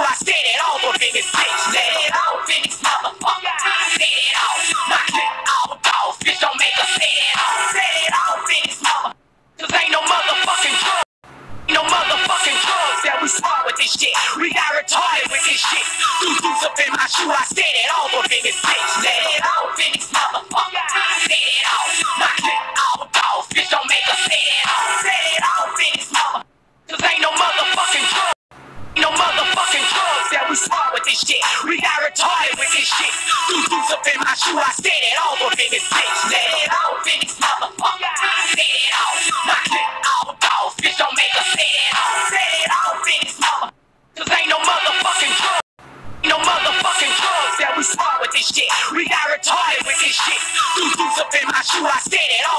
I set it all, in this bitch. Let it off in motherfucker. shoes up in my shoe. I said it all but in this bitch. Said it all up in this motherfucker. Said it all. My it all off. Bitch, don't make us say it all. Said it all bitch, in motherfucker. Cause ain't no motherfucking drugs. Ain't no motherfucking drugs that we smart with this shit. We got retarded with this shit. Two shoes up in my shoe. I said it all.